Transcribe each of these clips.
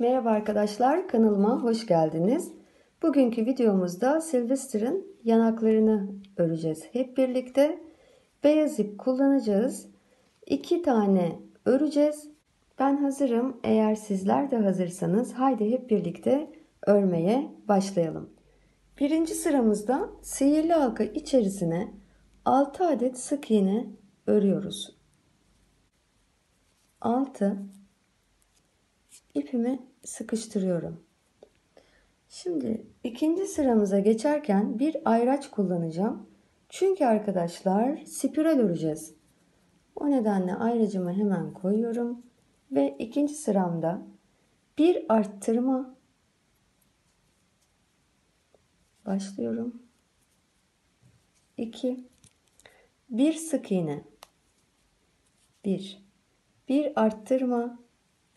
Merhaba arkadaşlar, kanalıma hoş geldiniz. Bugünkü videomuzda Sylvester'ın yanaklarını öreceğiz. Hep birlikte beyaz ip kullanacağız. İki tane öreceğiz. Ben hazırım. Eğer sizler de hazırsanız haydi hep birlikte örmeye başlayalım. Birinci sıramızda sihirli halka içerisine 6 adet sık iğne örüyoruz. 6 ipimi sıkıştırıyorum. Şimdi ikinci sıramıza geçerken bir ayraç kullanacağım. Çünkü arkadaşlar spiral öreceğiz. O nedenle ayracımı hemen koyuyorum. Ve ikinci sıramda bir arttırma başlıyorum. 2 bir sık iğne 1 bir arttırma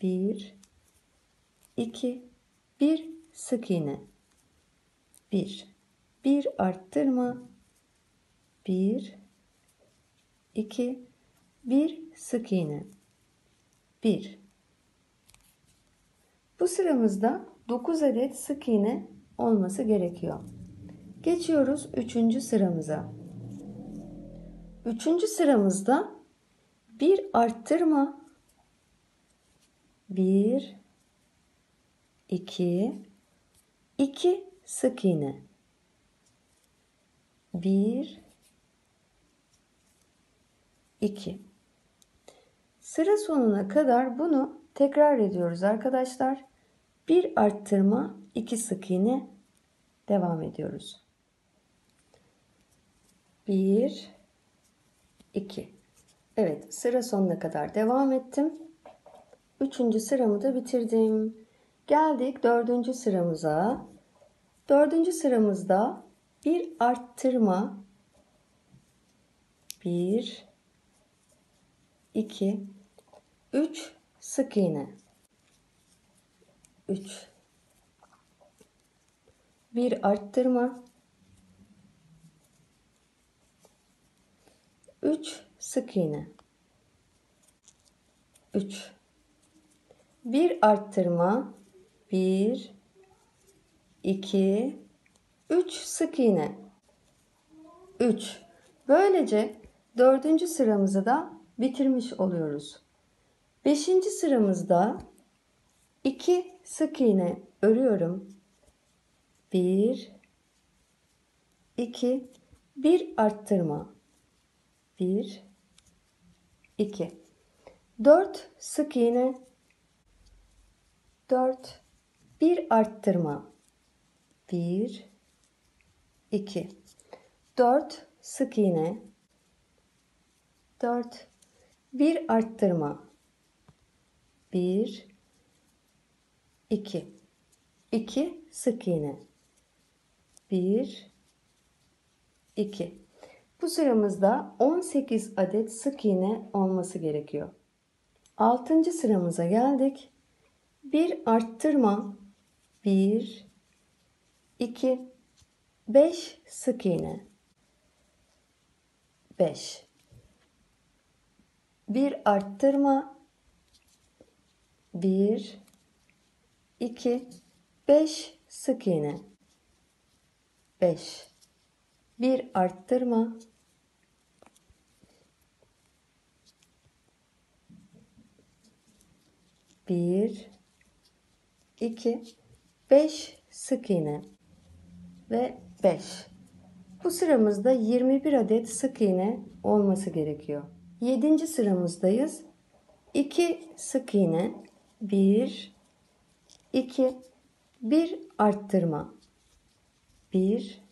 1 2 1 sık iğne 1 1 arttırma 1 2 1 sık iğne 1 Bu sıramızda 9 adet sık iğne olması gerekiyor. Geçiyoruz 3. sıramıza. 3. sıramızda bir arttırma 1 2 2 sık iğne 1 2 Sıra sonuna kadar bunu tekrar ediyoruz arkadaşlar. Bir arttırma, iki sık iğne devam ediyoruz. 1 2 Evet sıra sonuna kadar devam ettim. Üçüncü sıramı da bitirdim. Geldik dördüncü sıramıza. Dördüncü sıramızda bir arttırma. Bir, iki, üç sık iğne. Üç. Bir arttırma. Üç sık iğne. Üç. Bir arttırma. 1 2 3 sık iğne. 3 böylece dördüncü sıramızı da bitirmiş oluyoruz. 5. sıramızda 2 sık iğne örüyorum. 1 2 1 arttırma. 1 2 4 sık iğne. 4 bir arttırma. 1 2 4 sık iğne. 4 bir arttırma. 1 2 2 sık iğne. 1 2 bu sıramızda 18 adet sık iğne olması gerekiyor. 6. sıramıza geldik. Bir arttırma 1 2 5 sık iğne. 5 bir arttırma. 1 2 5 sık iğne. 5 bir arttırma. 1 2 5 sık iğne ve 5. Bu sıramızda 21 adet sık iğne olması gerekiyor. 7. sıramızdayız. 2 sık iğne, 1 2 1 arttırma. 1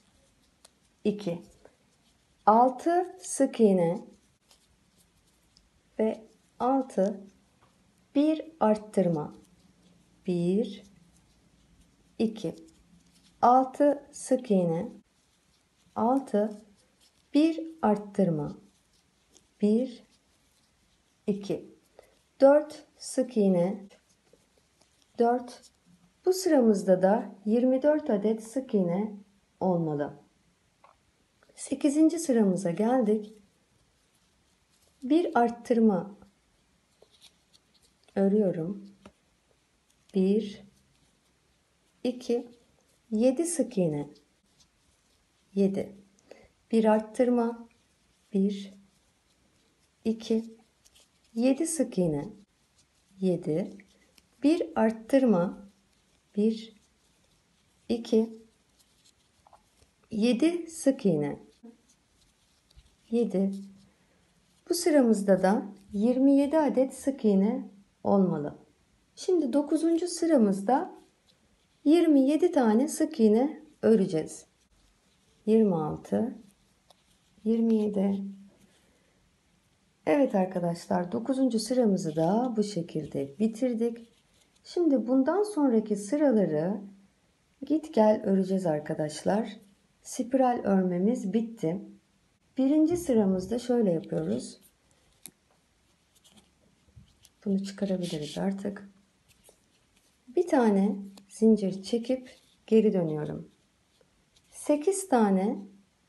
2 6 sık iğne ve 6 1 arttırma. 1 2 6 sık iğne 6 1 arttırma 1 2 4 sık iğne 4 bu sıramızda da 24 adet sık iğne olmalı. 8. sıramıza geldik. Bir arttırma örüyorum. 1 2 7 sık iğne. 7 bir arttırma. 1 2 7 sık iğne. 7 bir arttırma. 1 2 7 sık iğne. 7 bu sıramızda da 27 adet sık iğne olmalı. Şimdi 9. sıramızda 27 tane sık iğne öreceğiz. 26 27 Evet arkadaşlar 9. sıramızı da bu şekilde bitirdik. Şimdi bundan sonraki sıraları git gel öreceğiz arkadaşlar. Spiral örmemiz bitti. Birinci sıramızda şöyle yapıyoruz. Bunu çıkarabiliriz artık. Bir tane zincir çekip geri dönüyorum. 8 tane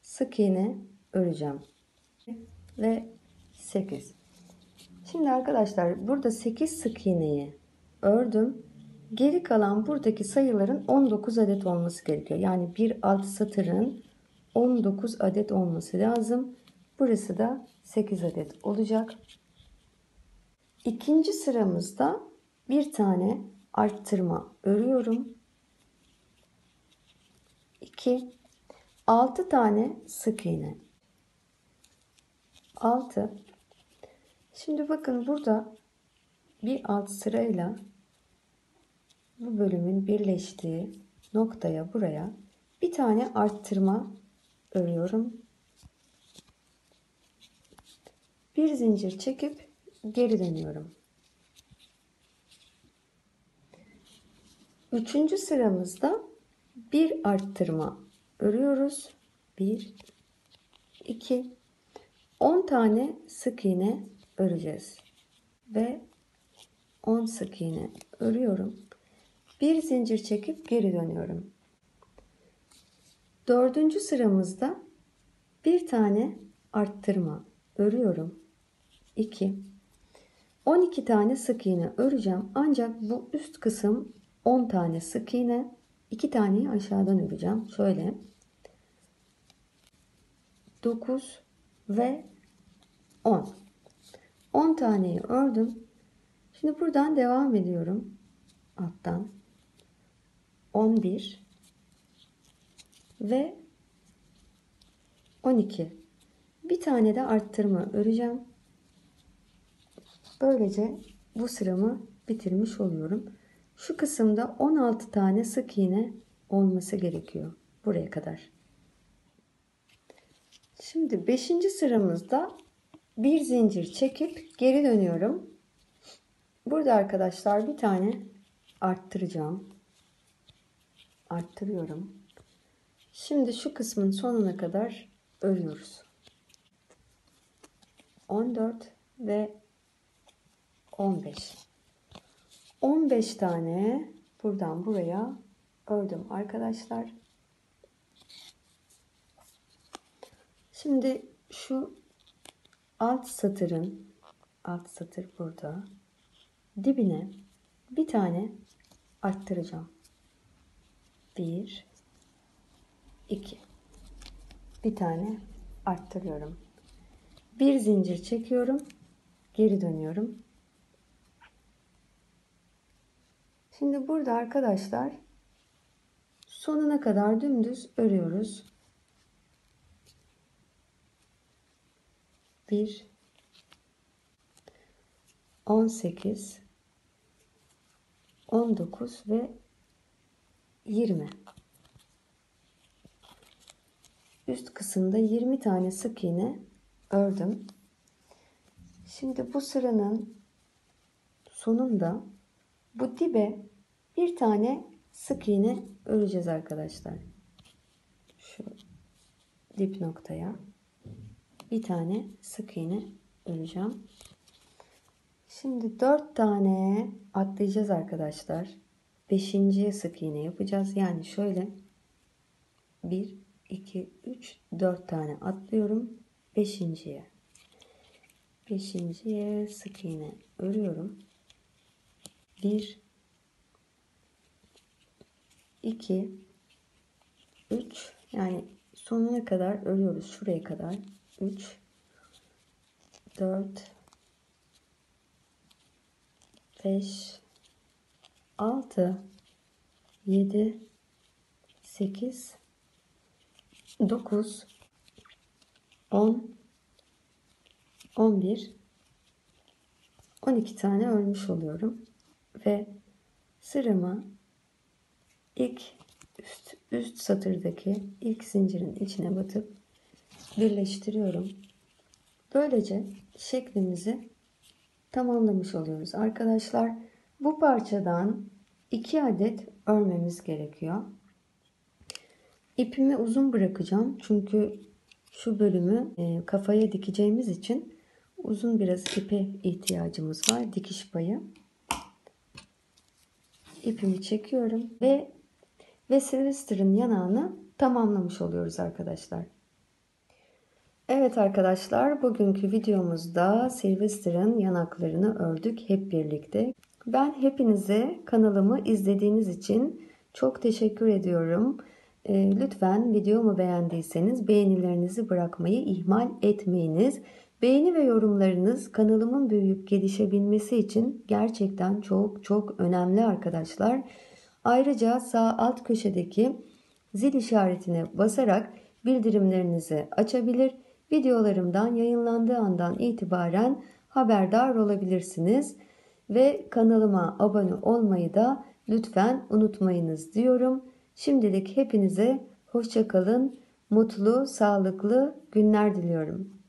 sık iğne öreceğim. Ve 8. Şimdi arkadaşlar burada 8 sık iğneyi ördüm. Geri kalan buradaki sayıların 19 adet olması gerekiyor. Yani bir alt satırın 19 adet olması lazım. Burası da 8 adet olacak. İkinci sıramızda bir tane arttırma örüyorum. 2 6 tane sık iğne. 6 Şimdi bakın burada bir alt sırayla bu bölümün birleştiği noktaya buraya bir tane arttırma örüyorum. Bir zincir çekip geri dönüyorum. Üçüncü sıramızda bir arttırma örüyoruz. 1 2 10 tane sık iğne öreceğiz. Ve 10 sık iğne örüyorum. Bir zincir çekip geri dönüyorum. Dördüncü sıramızda bir tane arttırma örüyorum. 2 12 tane sık iğne öreceğim. Ancak bu üst kısım 10 tane sık iğne, 2 taneyi aşağıdan öreceğim. Şöyle 9 ve 10. 10 taneyi ördüm. Şimdi buradan devam ediyorum. Alttan 11 ve 12. Bir tane de arttırma öreceğim. Böylece bu sıramı bitirmiş oluyorum. Şu kısımda 16 tane sık iğne olması gerekiyor. Buraya kadar. Şimdi 5. sıramızda bir zincir çekip geri dönüyorum. Burada arkadaşlar bir tane arttıracağım. Arttırıyorum. Şimdi şu kısmın sonuna kadar örüyoruz. 14 ve 15. 15 tane buradan buraya ördüm arkadaşlar. Şimdi şu alt satırın alt satır burada dibine bir tane arttıracağım. 1 2 bir tane arttırıyorum. Bir zincir çekiyorum. Geri dönüyorum. Şimdi burada arkadaşlar sonuna kadar dümdüz örüyoruz. 1 18 19 ve 20 üst kısımda 20 tane sık iğne ördüm. Şimdi bu sıranın sonunda bu dibe bir tane sık iğne öreceğiz arkadaşlar. Şu dip noktaya bir tane sık iğne öreceğim. Şimdi 4 tane atlayacağız arkadaşlar. 5. sık iğne yapacağız. Yani şöyle 1 2 3 4 tane atlıyorum. 5.'ye 5.'ye sık iğne örüyorum. 1 2 3 yani sonuna kadar örüyoruz şuraya kadar. 3 4 5 6 7 8 9 10 11 12 tane örmüş oluyorum ve sıramı ilk üst, üst satırdaki ilk zincirin içine batıp birleştiriyorum. Böylece şeklimizi tamamlamış oluyoruz. Arkadaşlar bu parçadan 2 adet örmemiz gerekiyor. İpimi uzun bırakacağım. Çünkü şu bölümü e, kafaya dikeceğimiz için uzun biraz ipe ihtiyacımız var. Dikiş payı. İpimi çekiyorum ve ve Sylvester'ın yanağını tamamlamış oluyoruz arkadaşlar. Evet arkadaşlar bugünkü videomuzda Sylvester'ın yanaklarını ördük hep birlikte. Ben hepinize kanalımı izlediğiniz için çok teşekkür ediyorum. Ee, lütfen videomu beğendiyseniz beğenilerinizi bırakmayı ihmal etmeyiniz. Beğeni ve yorumlarınız kanalımın büyüyüp gelişebilmesi için gerçekten çok çok önemli arkadaşlar. Ayrıca sağ alt köşedeki zil işaretine basarak bildirimlerinizi açabilir, videolarımdan yayınlandığı andan itibaren haberdar olabilirsiniz ve kanalıma abone olmayı da lütfen unutmayınız diyorum. Şimdilik hepinize hoşçakalın, mutlu, sağlıklı günler diliyorum.